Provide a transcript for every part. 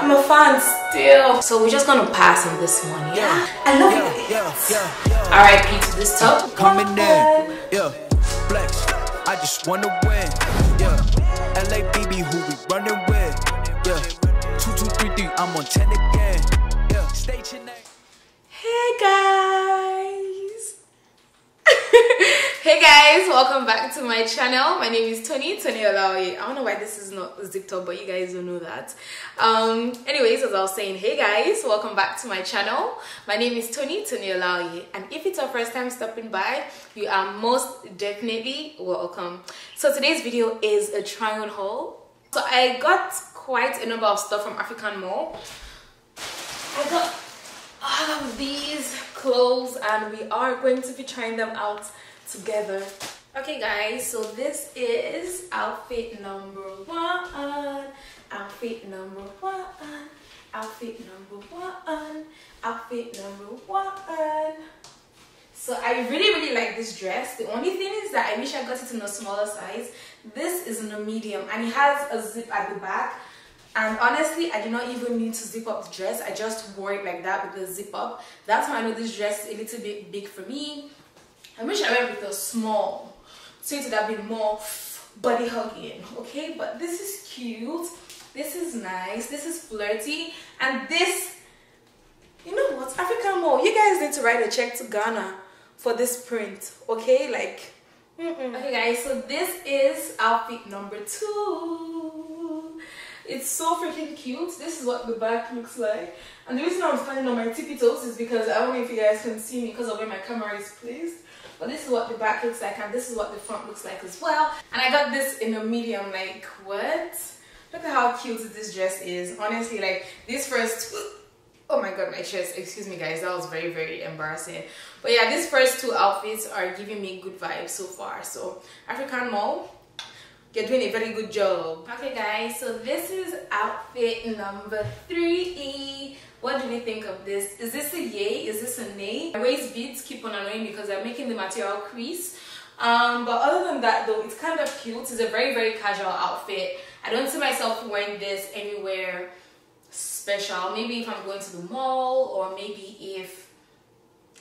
I'm a fan still. So we're just gonna pass on this one, yeah? I love it. Yeah, yeah, yeah. R.I.P. to this top. Coming in, yeah. Flex, I just wanna win, yeah. LABB, who we running with, yeah. Two, two, three, three, I'm on 10 again, yeah. Stay your name. Hey guys! Hey guys, welcome back to my channel. My name is Toni, Toni Olaoye. I don't know why this is not zipped up, but you guys don't know that. Um, anyways, as I was saying, hey guys, welcome back to my channel. My name is Toni, Toni Olaoye. And if it's your first time stopping by, you are most definitely welcome. So today's video is a try on haul. So I got quite a number of stuff from African Mall. I got all of these clothes and we are going to be trying them out together. Okay guys so this is outfit number one. Outfit number one. Outfit number one. Outfit number one. So i really really like this dress. The only thing is that i wish i got it in a smaller size. This is in a medium and it has a zip at the back. And honestly i did not even need to zip up the dress. I just wore it like that with the zip up. That's why i know this dress is a little bit big for me i wish i went with a small so it would have been more body hugging okay but this is cute this is nice this is flirty and this you know what african mall you guys need to write a check to ghana for this print okay like mm -mm. okay guys so this is outfit number two it's so freaking cute. This is what the back looks like. And the reason I'm standing on my tippy toes is because I don't know if you guys can see me because of where my camera is placed. But this is what the back looks like and this is what the front looks like as well. And I got this in a medium, like what? Look at how cute this dress is. Honestly, like these first oh my god my chest. Excuse me guys. That was very very embarrassing. But yeah these first two outfits are giving me good vibes so far. So african mall you're doing a very good job. Okay guys. So this is outfit number three what do we think of this? Is this a yay? Is this a nay? My waist beads keep on annoying because i'm making the material crease. Um, but other than that though it's kind of cute. It's a very very casual outfit. I don't see myself wearing this anywhere special. Maybe if i'm going to the mall or maybe if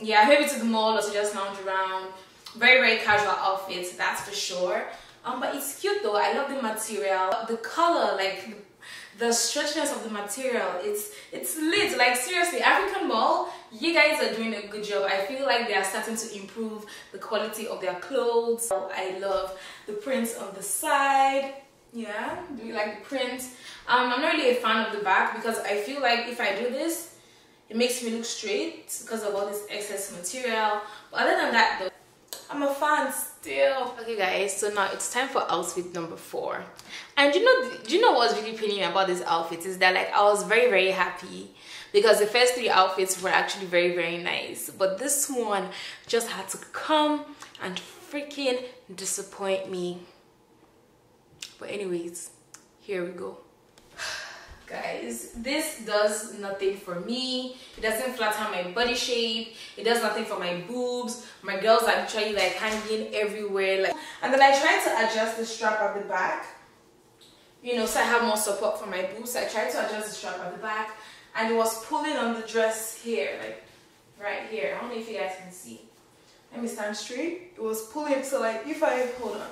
yeah maybe to the mall or to just lounge around. Very very casual outfits that's for sure. Um but it's cute though. I love the material. The color like the stretchiness of the material it's it's lit. Like seriously african mall you guys are doing a good job. I feel like they are starting to improve the quality of their clothes. I love the prints on the side. Yeah do you like the print? Um i'm not really a fan of the back because i feel like if i do this it makes me look straight because of all this excess material. But other than that though I'm a fan still. Guys, so now it's time for outfit number four. And you know, do you know what's really pinning me about this outfit is that like I was very very happy because the first three outfits were actually very very nice. But this one just had to come and freaking disappoint me. But anyways, here we go guys this does nothing for me. It doesn't flatten my body shape. It does nothing for my boobs. My girls are actually like hanging everywhere like and then i tried to adjust the strap at the back. You know so i have more support for my boobs. So i tried to adjust the strap at the back and it was pulling on the dress here like right here. I don't know if you guys can see. Let me stand straight. It was pulling so like if i hold on.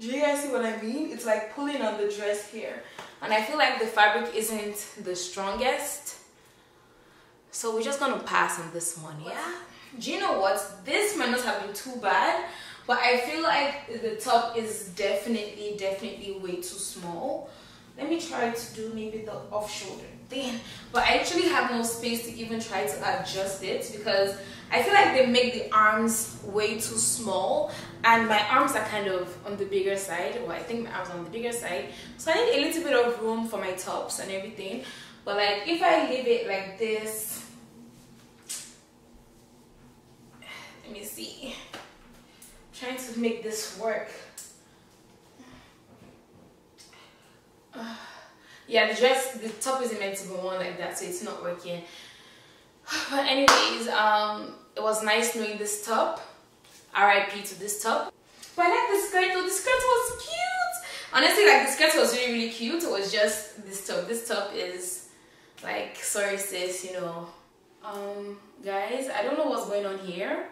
Do you guys see what I mean? It's like pulling on the dress here. And I feel like the fabric isn't the strongest. So we're just gonna pass on this one, yeah? Do you know what? This might not have been too bad, but I feel like the top is definitely, definitely way too small. Let me try to do maybe the off shoulder thing. But I actually have no space to even try to adjust it because I feel like they make the arms way too small and my arms are kind of on the bigger side. Well I think my arms are on the bigger side. So I need a little bit of room for my tops and everything. But like if I leave it like this let me see. I'm trying to make this work yeah the dress the top isn't meant to go on like that so it's not working. But anyways um it was nice knowing this top. RIP to this top. But I like the skirt though. The skirt was cute. Honestly like the skirt was really really cute. It was just this top. This top is like sorry sis you know. Um guys i don't know what's going on here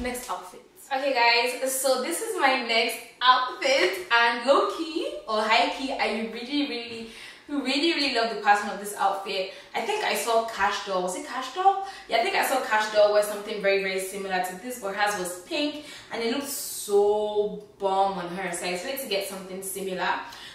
next outfit okay guys so this is my next outfit and low-key or high-key i really really really really love the pattern of this outfit. I think i saw Kash Doll. Was it Kash Doll? Yeah i think i saw Kash Doll wear something very very similar to this but hers was pink and it looked so bomb on her so i expected to get something similar.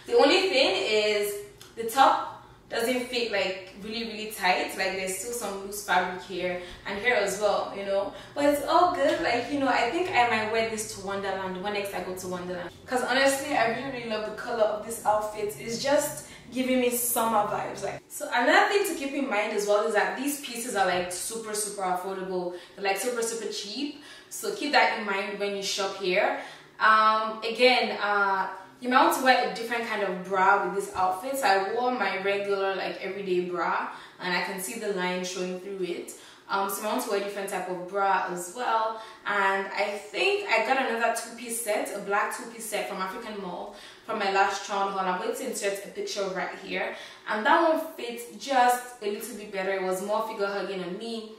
The only thing is the top doesn't fit like really really tight. Like there's still some loose fabric here and here as well you know? But it's all good. Like you know i think i might wear this to wonderland. When next i go to wonderland? Because honestly i really really love the color of this outfit. It's just giving me summer vibes like. So another thing to keep in mind as well is that these pieces are like super super affordable. They're like super super cheap. So keep that in mind when you shop here. Um again uh you might want to wear a different kind of bra with this outfit. So I wore my regular like everyday bra and I can see the line showing through it. Um, so I want to wear a different type of bra as well. And I think I got another two-piece set, a black two-piece set from African Mall from my last Tron haul. I'm going to insert a picture right here. And that one fits just a little bit better. It was more figure hugging on me.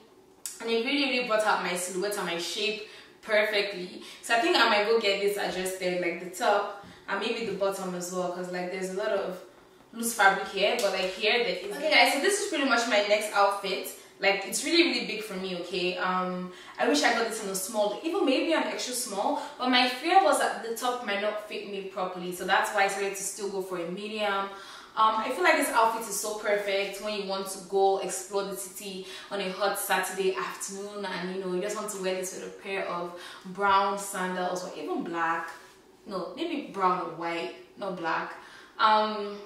And it really, really brought out my silhouette and my shape perfectly. So I think I might go get this adjusted, like the top and maybe the bottom as well because like there's a lot of loose fabric here but like here there is okay. Guys so this is pretty much my next outfit. Like it's really really big for me okay? Um i wish i got this in a small even maybe an extra small but my fear was that the top might not fit me properly so that's why i decided to still go for a medium. Um, I feel like this outfit is so perfect when you want to go explore the city on a hot Saturday afternoon and you know you just want to wear this with a pair of brown sandals or even black no maybe brown or white not black. Um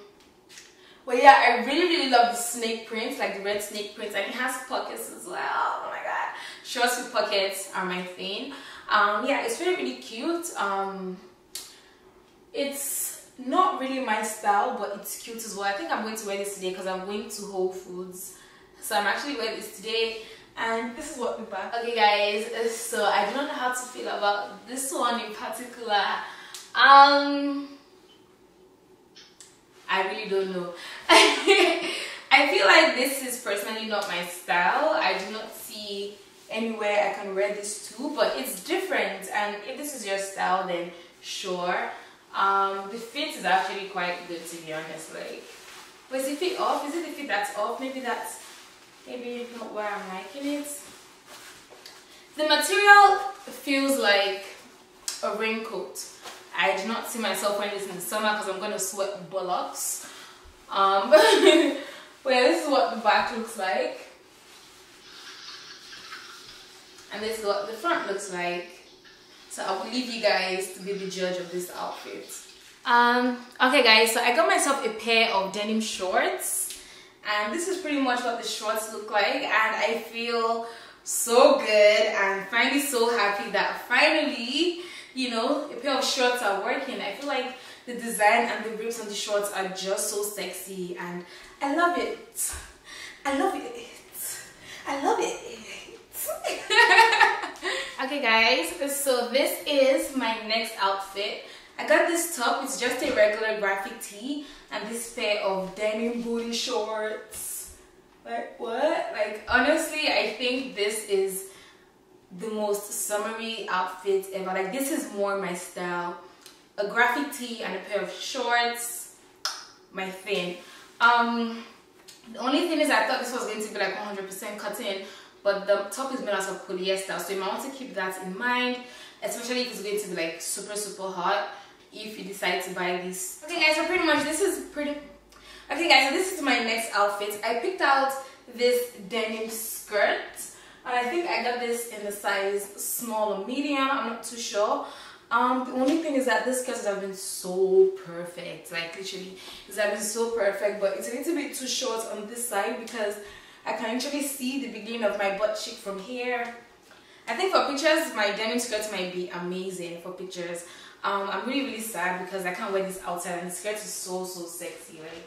but yeah i really really love the snake prints like the red snake prints and it has pockets as well. Oh my god. Shorts with pockets are my thing. Um yeah it's really really cute. Um it's not really my style but it's cute as well. I think i'm going to wear this today because i'm going to whole foods. So i'm actually wearing this today and this is what we back okay guys. So i don't know how to feel about this one in particular um, I really don't know. I feel like this is personally not my style. I do not see anywhere I can wear this to, but it's different. And if this is your style, then sure. Um, the fit is actually quite good to be honest. Like, was the fit off? Is it the fit that's off? Maybe that's maybe not where I'm liking it. The material feels like a raincoat I do not see myself wearing this in the summer because I'm going to sweat bullocks. Um, but this is what the back looks like. And this is what the front looks like. So I will leave you guys to be the judge of this outfit. Um, okay guys, so I got myself a pair of denim shorts. And this is pretty much what the shorts look like. And I feel so good and finally so happy that finally you know, a pair of shorts are working. I feel like the design and the rips on the shorts are just so sexy and I love it. I love it. I love it. okay guys, so this is my next outfit. I got this top, it's just a regular graphic tee and this pair of denim booty shorts. Like what? Like honestly, I think this is the most summery outfit ever. Like this is more my style. A graphic tee and a pair of shorts my thing. Um the only thing is i thought this was going to be like 100 percent cotton but the top is made out of polyester so you might want to keep that in mind especially if it's going to be like super super hot if you decide to buy this. Okay guys so pretty much this is pretty okay guys so this is my next outfit. I picked out this denim skirt and I think I got this in the size small or medium I'm not too sure. Um the only thing is that this skirt has been so perfect like literally it's been so perfect but it's a little bit too short on this side because I can actually see the beginning of my butt cheek from here. I think for pictures my denim skirt might be amazing for pictures. Um I'm really really sad because I can't wear this outside and the skirt is so so sexy like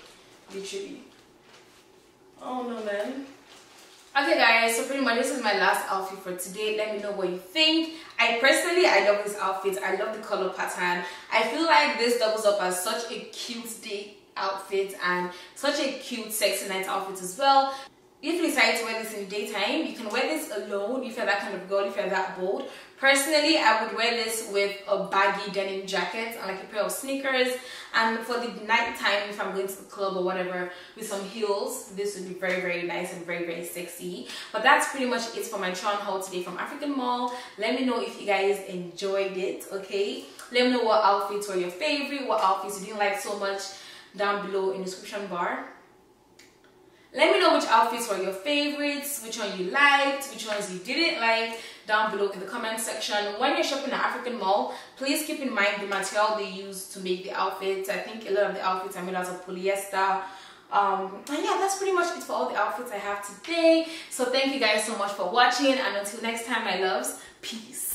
literally. Oh no man. Okay guys, so pretty much this is my last outfit for today. Let me know what you think. I personally, I love this outfit. I love the color pattern. I feel like this doubles up as such a cute day outfit and such a cute sexy night outfit as well if you decide to wear this in daytime you can wear this alone if you're that kind of girl if you're that bold. Personally i would wear this with a baggy denim jacket and like a pair of sneakers. And for the night time if i'm going to the club or whatever with some heels this would be very very nice and very very sexy. But that's pretty much it for my try on haul today from african mall. Let me know if you guys enjoyed it okay? Let me know what outfits were your favorite what outfits you didn't like so much down below in the description bar let me know which outfits were your favorites, which one you liked, which ones you didn't like down below in the comment section. When you're shopping at African Mall, please keep in mind the material they use to make the outfits. I think a lot of the outfits are made out of polyester. Um, and yeah, that's pretty much it for all the outfits I have today. So thank you guys so much for watching and until next time, my loves, peace.